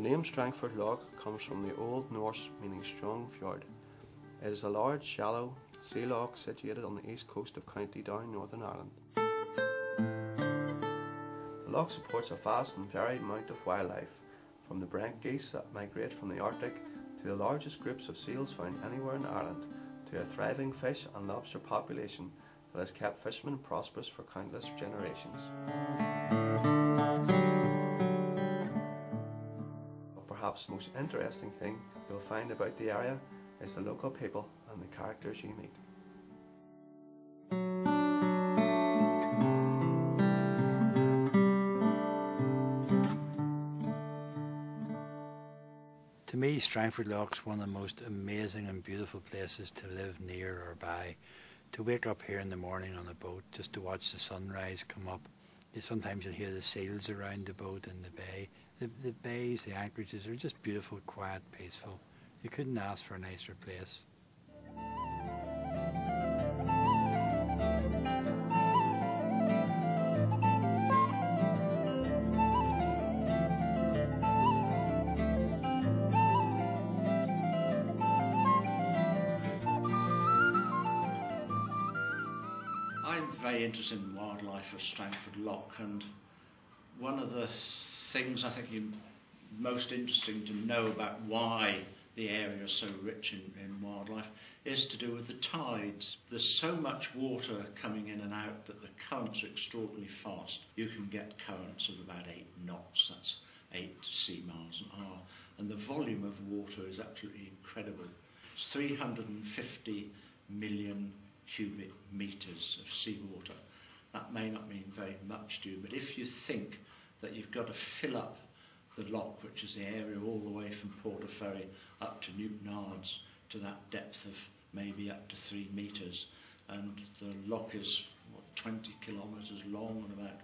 name Strangford Lough comes from the Old Norse meaning strong fjord. It is a large, shallow sea loch situated on the east coast of County Down, Northern Ireland. The lough supports a vast and varied amount of wildlife, from the brent geese that migrate from the Arctic to the largest groups of seals found anywhere in Ireland, to a thriving fish and lobster population that has kept fishermen prosperous for countless generations. Perhaps the most interesting thing you'll find about the area is the local people and the characters you meet. To me, Strangford Lough's one of the most amazing and beautiful places to live near or by. To wake up here in the morning on a boat just to watch the sunrise come up. Sometimes you'll hear the sails around the boat in the bay. The, the bays, the anchorages are just beautiful, quiet, peaceful. You couldn't ask for a nicer place. I'm very interested in wildlife of Strangford Lough, and one of the things I think you most interesting to know about why the area is so rich in, in wildlife is to do with the tides. There's so much water coming in and out that the currents are extraordinarily fast. You can get currents of about eight knots, that's eight sea miles an hour, and the volume of water is absolutely incredible. It's 350 million cubic meters of seawater. That may not mean very much to you, but if you think that you've got to fill up the lough, which is the area all the way from Portaferry up to Newtownards to that depth of maybe up to three metres, and the lough is what, 20 kilometres long and about